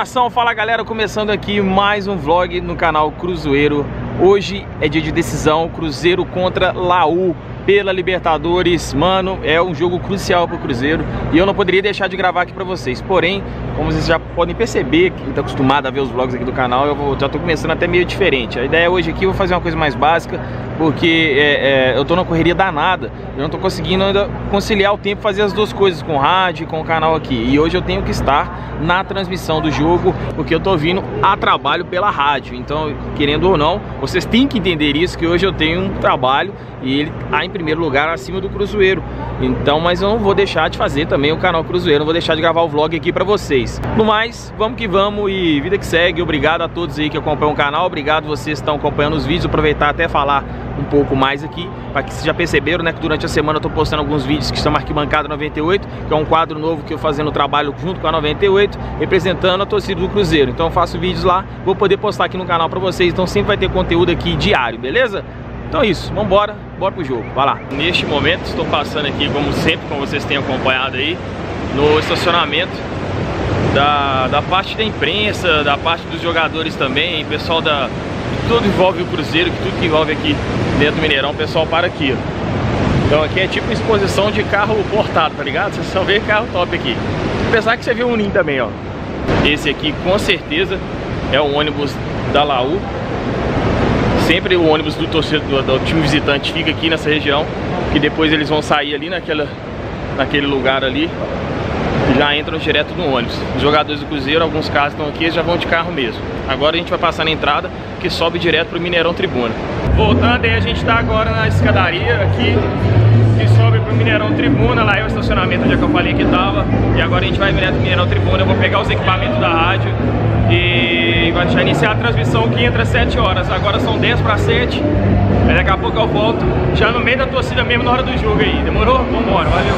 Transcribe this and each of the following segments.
Nação, fala galera, começando aqui mais um vlog no canal Cruzeiro. Hoje é dia de decisão, Cruzeiro contra Laú pela Libertadores, mano, é um jogo crucial para o Cruzeiro e eu não poderia deixar de gravar aqui para vocês. Porém, como vocês já podem perceber, quem está acostumado a ver os vlogs aqui do canal, eu vou, já estou começando até meio diferente. A ideia hoje aqui eu vou fazer uma coisa mais básica, porque é, é, eu estou na correria danada, eu não estou conseguindo ainda conciliar o tempo fazer as duas coisas com o rádio e com o canal aqui. E hoje eu tenho que estar na transmissão do jogo, porque eu estou vindo a trabalho pela rádio. Então, querendo ou não, vocês têm que entender isso, que hoje eu tenho um trabalho e ele está em primeiro lugar acima do Cruzeiro. Então, mas eu não vou deixar de fazer também o canal Cruzeiro, não vou deixar de gravar o vlog aqui para vocês. No mais, vamos que vamos e vida que segue. Obrigado a todos aí que acompanham o canal, obrigado vocês que estão acompanhando os vídeos, aproveitar até falar um pouco mais aqui, para que vocês já perceberam, né, que durante a semana eu tô postando alguns vídeos que estão Arquibancada 98, que é um quadro novo que eu fazendo trabalho junto com a 98, representando a torcida do Cruzeiro. Então eu faço vídeos lá, vou poder postar aqui no canal para vocês, então sempre vai ter conteúdo aqui diário, beleza? Então é isso, vamos embora, bora pro jogo, vai lá. Neste momento estou passando aqui, como sempre, como vocês têm acompanhado aí, no estacionamento da, da parte da imprensa, da parte dos jogadores também, pessoal da... Tudo envolve o Cruzeiro, que tudo que envolve aqui dentro do Mineirão, o pessoal para aqui, ó. Então aqui é tipo exposição de carro portado, tá ligado? Você só vê carro top aqui. Apesar que você viu um Nin também, ó. Esse aqui com certeza é o ônibus da Laú sempre o ônibus do torcedor do, time visitante fica aqui nessa região, que depois eles vão sair ali naquela, naquele lugar ali e já entram direto no ônibus. Os jogadores do Cruzeiro, alguns casos estão aqui, já vão de carro mesmo. Agora a gente vai passar na entrada, que sobe direto pro Mineirão Tribuna. Voltando aí, a gente está agora na escadaria aqui, que sobe pro Mineirão Tribuna, lá é o estacionamento onde é que eu falei que tava. E agora a gente vai direto pro Mineirão Tribuna, eu vou pegar os equipamentos da rádio e vai já iniciar a transmissão que entra às 7 horas. Agora são 10 para 7. Aí daqui a pouco eu volto já no meio da torcida mesmo na hora do jogo aí. Demorou? Vambora, valeu.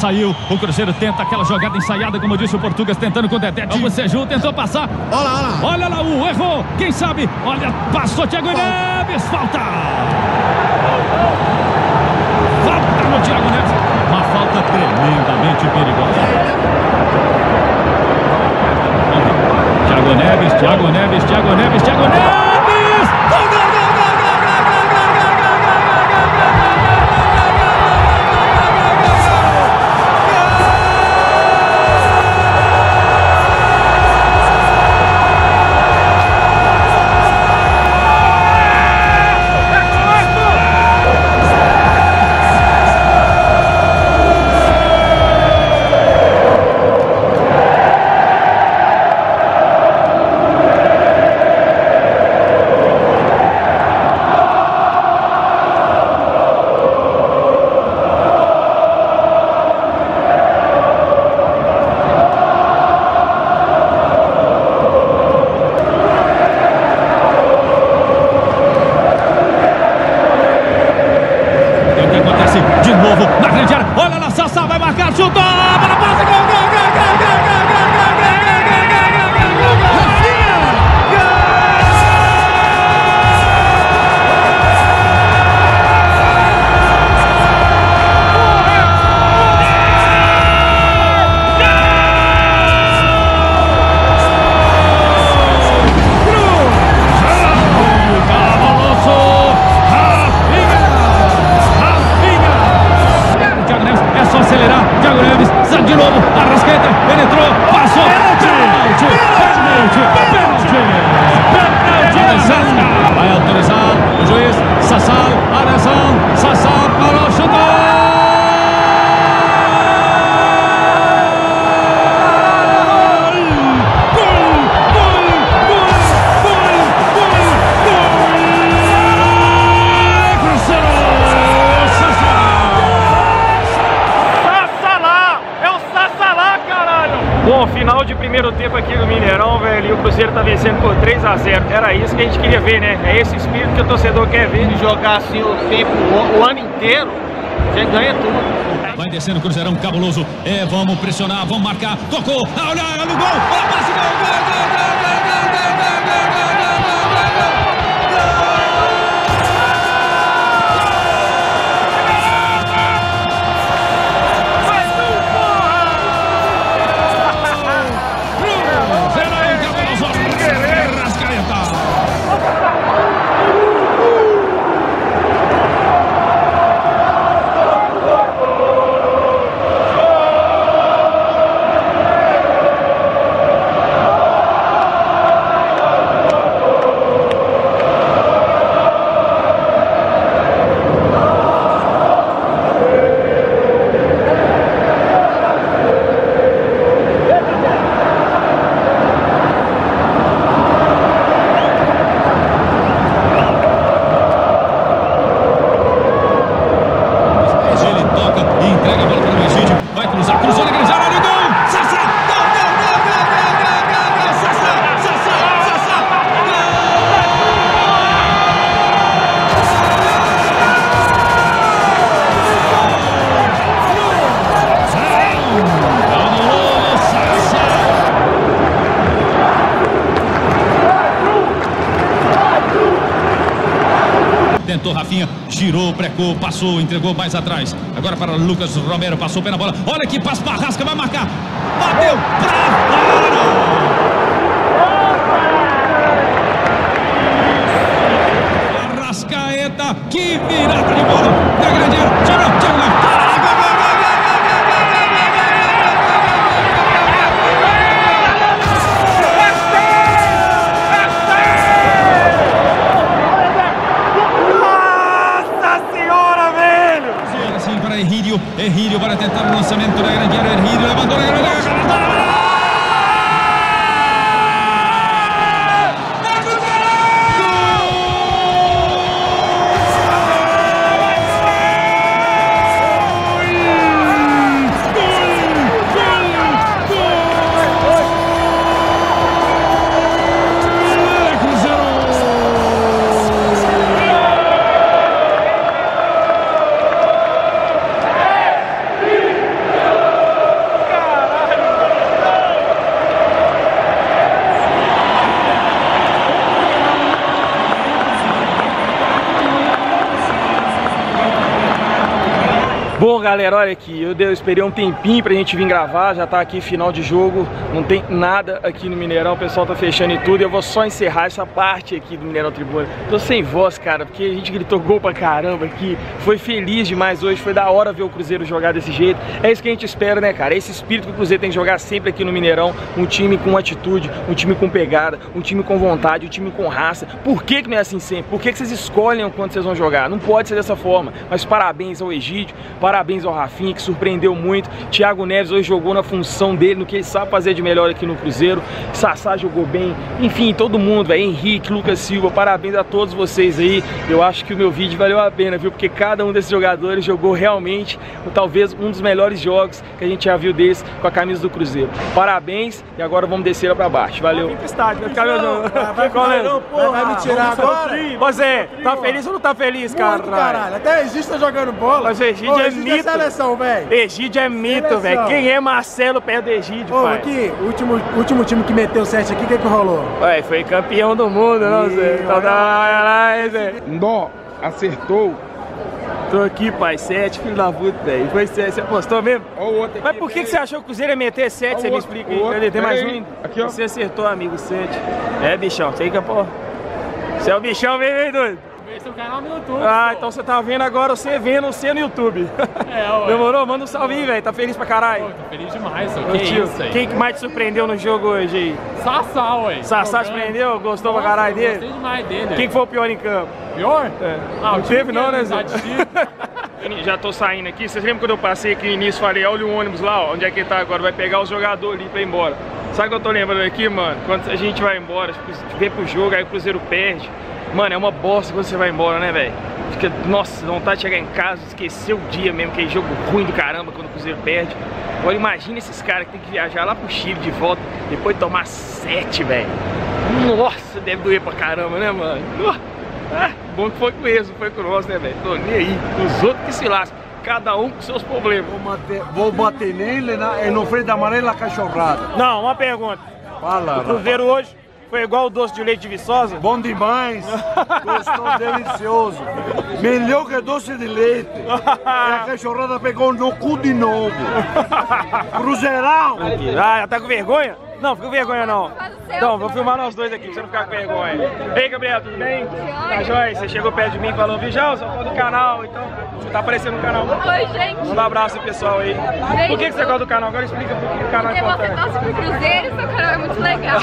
Saiu. O Cruzeiro tenta aquela jogada ensaiada, como disse o Portugas, tentando com o Dedé. Vamos ser junto, tentou passar. Olha lá, olha lá. Olha lá, o errou. Quem sabe? Olha, passou Thiago Neves. Falta. Falta no Thiago Neves. Uma falta tremendamente perigosa. Thiago Neves, Thiago Neves, Thiago Neves, Thiago Neves. Bom, final de primeiro tempo aqui no Mineirão, velho, e o Cruzeiro tá vencendo por 3 a 0 Era isso que a gente queria ver, né? É esse espírito que o torcedor quer ver. Se jogar assim o tempo, o, o ano inteiro, você ganha tudo. Vai descendo o Cruzeirão cabuloso. É, vamos pressionar, vamos marcar. Tocou, olha, olha o gol, olha, gol, gol, gol, girou, brecou, passou, entregou mais atrás. Agora para Lucas Romero, passou pela bola. Olha que passo para Rasca, vai marcar. Bateu para fora. Arrascaeta, que virada de bola. Na grande área, tirou, tirou. Bom, galera, olha aqui, eu, esperei um tempinho pra gente vir gravar, já tá aqui final de jogo, não tem nada aqui no Mineirão, o pessoal tá fechando e tudo, eu vou só encerrar essa parte aqui do Mineirão Tribuna. Tô sem voz, cara, porque a gente gritou gol pra caramba aqui, foi feliz demais hoje, foi da hora ver o Cruzeiro jogar desse jeito, é isso que a gente espera, né, cara, é esse espírito que o Cruzeiro tem que jogar sempre aqui no Mineirão, um time com atitude, um time com pegada, um time com vontade, um time com raça. Por que que não é assim sempre? Por que que vocês escolhem quando vocês vão jogar? Não pode ser dessa forma, mas parabéns ao Egídio, Parabéns ao Rafinha, que surpreendeu muito. Thiago Neves hoje jogou na função dele, no que ele sabe fazer de melhor aqui no Cruzeiro. Sassá jogou bem. Enfim, todo mundo, velho. Henrique, Lucas Silva, parabéns a todos vocês aí. Eu acho que o meu vídeo valeu a pena, viu? Porque cada um desses jogadores jogou realmente, talvez, um dos melhores jogos que a gente já viu deles com a camisa do Cruzeiro. Parabéns e agora vamos descer lá pra baixo. Valeu. Vai estádio, vai ficar Vai, vai, não, porra. vai me tirar agora? Pois é, tá feliz ou não tá feliz, cara? Muito, caralho. Até Egídio tá jogando bola. Mas é Egídio é mito. seleção, velho. Egídio é mito, velho. Quem é Marcelo perto do Egídio, Ô, aqui, o último, último time que meteu 7 aqui, o que que rolou? Ué, foi campeão do mundo, não, Zé? Então dá, Zé. Ndó, acertou. Tô aqui, pai, 7, filho da puta, velho. Foi 7, você apostou mesmo? Ó o outro aqui. Mas por que, que você achou que o Cruzeiro ia meter 7? Ó Você o me outro, explica o aí. outro. Cadê? Tem mais Pera aí. um? Aqui, ó. Você acertou, amigo, 7. É, bichão, aí que é porra. Você é o bichão mesmo, hein, doido? Esse é o canal no YouTube. Ah, pô. então você tá vendo agora você vendo você no YouTube. É, ué. Demorou? Manda um salve aí, velho. Tá feliz pra caralho? Pô, tô feliz demais. Ô, Que tio, isso aí? Quem que mais te surpreendeu no jogo hoje aí? Sassá, ué. Sassá te prendeu? Gostou pra Nossa, caralho Gostei dele? demais dele. Quem que foi o pior em campo? Pior? É. Ah, o não teve não, que né, é Zé? Já tô saindo aqui. Vocês lembram quando eu passei aqui no início falei, olha o ônibus lá, ó, onde é que ele tá agora? Vai pegar os jogadores ali pra ir embora. Sabe o que eu tô lembrando aqui, mano? Quando a gente vai embora, tipo, vem pro jogo, aí o Cruzeiro perde. Mano, é uma bosta quando você vai embora, né, velho? fica, nossa, vontade de chegar em casa, esquecer o dia mesmo, que é jogo ruim do caramba quando o Cruzeiro perde. Agora imagina esses caras que tem que viajar lá pro Chile de volta, depois de tomar sete, velho. Nossa, deve doer pra caramba, né, mano? Ah, bom que foi com eles, não foi com nós, né, velho? Tô nem aí. Os outros que se lascam, cada um com seus problemas. Vou bater, vou bater nele na, no freio da amarela cachorrada. Não, uma pergunta. Fala, O rapaz. Cruzeiro hoje foi igual o doce de leite de Viçosa? Bom demais, gostou delicioso. Melhor que doce de leite. E a cachorrada pegou no cu de novo. Cruzeirão! Ah, tá com vergonha? Não, fica com vergonha não. Então, vou filmar nós dois aqui pra você não ficar com vergonha. Ei, Gabriel, tudo bem? Tá jóia? Você chegou perto de mim e falou, Vijão, sou fã do canal, então você tá aparecendo no canal. Oi, gente. Manda um abraço pro pessoal aí. Por que, que você gosta do canal? Agora explica por que o canal é Porque você torce pro Cruzeiro canal é muito legal.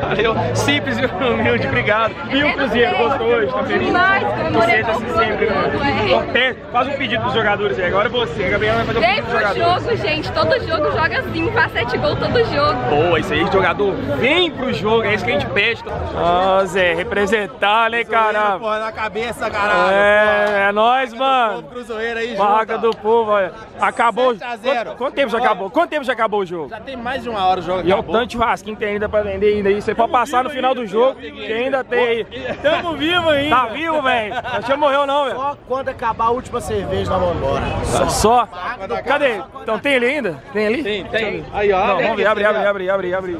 Valeu, simples e humilde, obrigado. E o Cruzeiro, gostou hoje? Tá feliz? Demais, comemorei Seja com sempre, né? é. Pede- Faz um pedido pros jogadores aí. Agora é você, Gabriel vai fazer um Vem pedido pro jogadores. jogo, gente. Todo jogo joga assim, faz sete gols todo jogo. Boa, isso aí, jogador. Vem pro jogo, é isso que a gente pede. Ó, Zé, representar, né, caramba? Porra, na cabeça, caralho. É, é nóis, mano. Cruzeiro aí, Barraca do povo, olha. Acabou. 7 a 0. Quanto, quanto tempo já acabou? Quanto tempo já acabou o jogo? Já tem mais de uma hora o jogo. E é o tanto de churrasquinho que tem ainda pra vender ainda aí. Você pode passar no final do jogo, que ainda tem aí. Tamo vivo ainda. Tá vivo, velho? Você não morreu não, velho? Só quando acabar a última cerveja nós vamos embora. Só. Só. Cadê? Então tem ele ainda? Tem ali? Tem, tem. Aí, ó. Não, vamos ver, abre, abre, abre, abre, abre.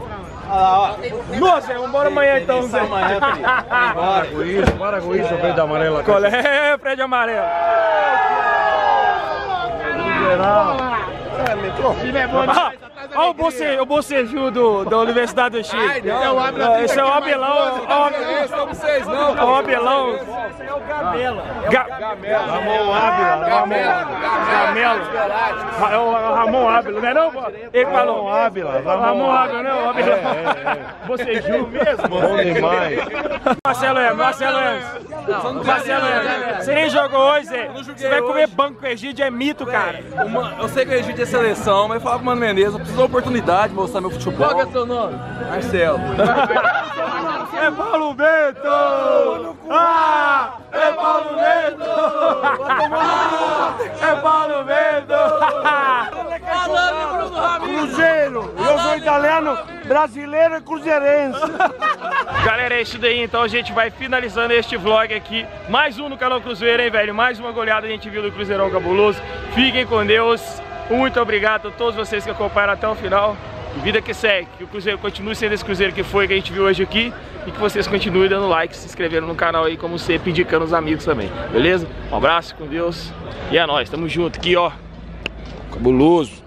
Ó. Nossa, vamos embora amanhã então, Zé. amanhã. Para com isso, para com isso, freio da amarela Qual é, Fred Amarelo? Cruzeirão. Ah, Olha o, boce, o boceju do, da Universidade do Chile. Ah, Esse é o Abelão. Não vocês não. É o Abelão. Ga Ramon Ávila, Ramon Gamelo. É o Ramon Ávila, não é não? Ele falou. Ramon Ávila, Ramon Ramon Ávila, né? O Abelão. É, Boceju mesmo. Bom demais. Marcelo Hermes, Marcelo Hermes. Marcelo Hermes. Você nem jogou hoje, Zé? Você vai comer banco com Egídio, é mito, cara. Eu sei que o Egídio é seleção, mas fala pro Mano Menezes, eu preciso da oportunidade de mostrar meu futebol. Qual que é seu nome? Marcelo. É Paulo Bento! Ah! É Paulo Bento! É Paulo Bento! Cruzeiro, eu sou italiano, brasileiro e cruzeirense. Galera, é isso daí, então a gente vai finalizando este vlog aqui. Mais um no canal Cruzeiro, hein, velho? Mais uma goleada a gente viu do Cruzeirão Cabuloso. Fiquem com Deus. Muito obrigado a todos vocês que acompanharam até o final. Vida que segue, que o Cruzeiro continue sendo esse Cruzeiro que foi, que a gente viu hoje aqui. E que vocês continuem dando like, se inscrevendo no canal aí, como sempre, indicando os amigos também. Beleza? Um abraço, com Deus. E é nóis, tamo junto aqui, ó. Cabuloso.